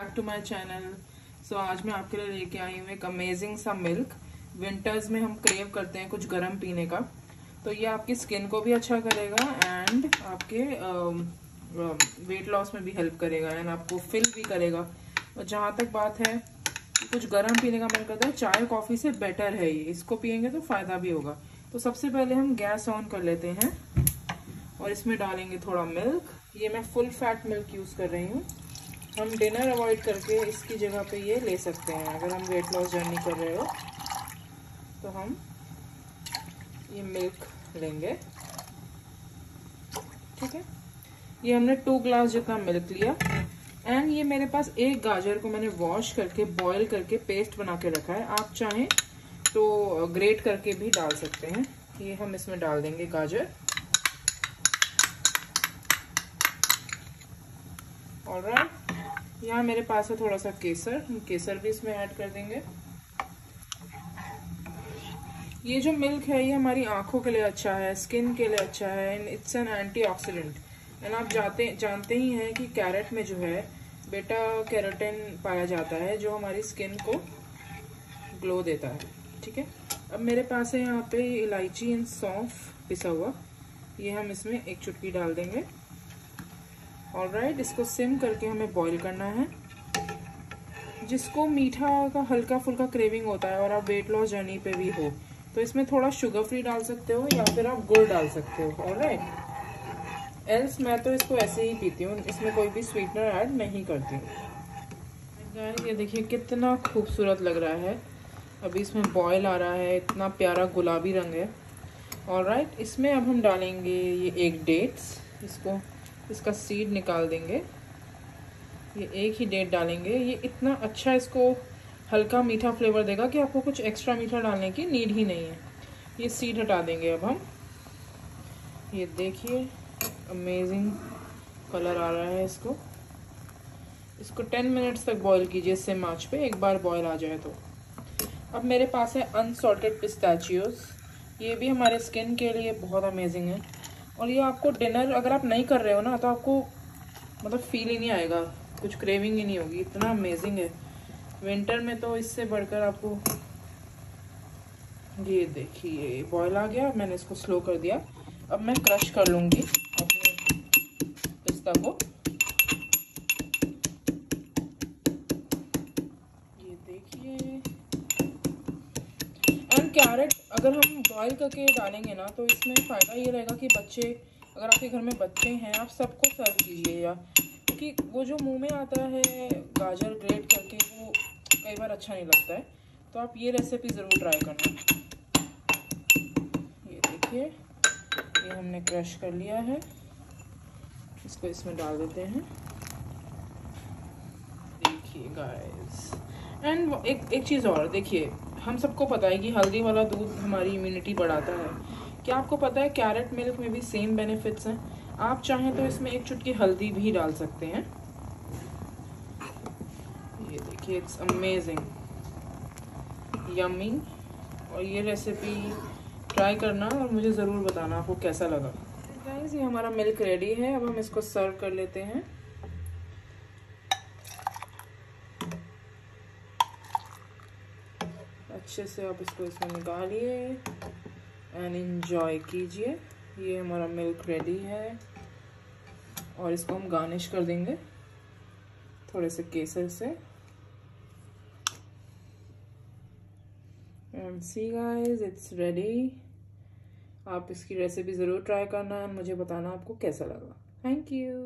Back to my channel so आज मैं आपके लिए लेके आई हूँ एक अमेजिंग सा मिल्क विंटर्स में हम क्रेव करते हैं कुछ गर्म पीने का। तो ये आपकी स्किन को भी अच्छा करेगा एंड आपके वेट लॉस में भी हेल्प करेगा एंड आपको फिल भी करेगा। और जहाँ तक बात है कुछ गर्म पीने का मन करता है, चाय कॉफ़ी से बेटर है ये। इसको पियेंगे तो फ़ायदा भी होगा। तो सबसे पहले हम गैस ऑन कर लेते हैं और इसमें डालेंगे थोड़ा मिल्क ये मैं फुल फैट मिल्क यूज़ कर रही हूँ। हम डिनर अवॉइड करके इसकी जगह पे ये ले सकते हैं। अगर हम वेट लॉस जर्नी कर रहे हो तो हम ये मिल्क लेंगे। ठीक है? ये हमने टू ग्लास जितना मिल्क लिया। एंड ये मेरे पास एक गाजर को मैंने वॉश करके बॉईल करके पेस्ट बना के रखा है। आप चाहें तो ग्रेट करके भी डाल सकते हैं। ये हम इसमें डाल देंगे गाजर। और राइट यहाँ मेरे पास है थोड़ा सा केसर, हम केसर भी इसमें ऐड कर देंगे। ये जो मिल्क है, ये हमारी आँखों के लिए अच्छा है, स्किन के लिए अच्छा है and it's an antioxidant and आप जाते, जानते ही हैं कि कैरेट में जो है बेटा कैरोटीन पाया जाता है, जो हमारी स्किन को ग्लो देता है, ठीक है? अब मेरे पास है यहाँ पे इलायची एंड सौंफ पिसा हुआ। ये हम इसमें एक चुटकी डाल देंगे। और राइट इसको सिम करके हमें बॉईल करना है। जिसको मीठा का हल्का फुल्का क्रेविंग होता है और आप वेट लॉस जर्नी पे भी हो तो इसमें थोड़ा शुगर फ्री डाल सकते हो या फिर आप गुड़ डाल सकते हो। और राइट एल्स मैं तो इसको ऐसे ही पीती हूँ, इसमें कोई भी स्वीटनर ऐड नहीं करती। हूँ ये देखिए कितना खूबसूरत लग रहा है। अभी इसमें बॉयल आ रहा है, इतना प्यारा गुलाबी रंग है। और राइट इसमें अब हम डालेंगे ये एक डेट्स इसको। इसका सीड निकाल देंगे। ये एक ही डेट डालेंगे। ये इतना अच्छा इसको हल्का मीठा फ्लेवर देगा कि आपको कुछ एक्स्ट्रा मीठा डालने की नीड ही नहीं है। ये सीड हटा देंगे अब हम। ये देखिए अमेजिंग कलर आ रहा है इसको। इसको 10 मिनट्स तक बॉईल कीजिए सिम आँच पे एक बार बॉईल आ जाए तो। अब मेरे पास है अनसॉल्टेड पिस्ताचियोज ये भी हमारे स्किन के लिए बहुत अमेजिंग है। और ये आपको डिनर अगर आप नहीं कर रहे हो ना तो आपको मतलब फील ही नहीं आएगा। कुछ क्रेविंग ही नहीं होगी। इतना अमेजिंग है। विंटर में तो इससे बढ़कर आपको ये देखिए बॉयल आ गया। मैंने इसको स्लो कर दिया। अब मैं क्रश कर लूँगी अपने पिस्ता को ये देखिए एंड कैरेट अगर हम बॉईल करके डालेंगे ना तो इसमें फ़ायदा ये रहेगा कि बच्चे, अगर आपके घर में बच्चे हैं, आप सबको सर्व कीजिए या। क्योंकि वो जो मुँह में आता है गाजर ग्रेट करके, वो कई बार अच्छा नहीं लगता है। तो आप ये रेसिपी ज़रूर ट्राई करना। ये देखिए, ये हमने क्रश कर लिया है। इसको इसमें डाल देते हैं। देखिए गाइस एंड एक एक चीज़ और, देखिए। हम सबको पता है कि हल्दी वाला दूध हमारी इम्यूनिटी बढ़ाता है। क्या आपको पता है कैरेट मिल्क में भी सेम बेनिफिट्स हैं? आप चाहें तो इसमें एक चुटकी हल्दी भी डाल सकते हैं। ये देखिए इट्स अमेजिंग यम्मी और ये रेसिपी ट्राई करना और मुझे ज़रूर बताना आपको कैसा लगा। ये हमारा मिल्क रेडी है। अब हम इसको सर्व कर लेते हैं। अच्छे से आप इसको इसमें निकालिए एंड इन्जॉय कीजिए। ये हमारा मिल्क रेडी है और इसको हम गार्निश कर देंगे थोड़े से केसर से। And see guys it's ready आप इसकी रेसिपी ज़रूर ट्राई करना एंड मुझे बताना आपको कैसा लगा। Thank you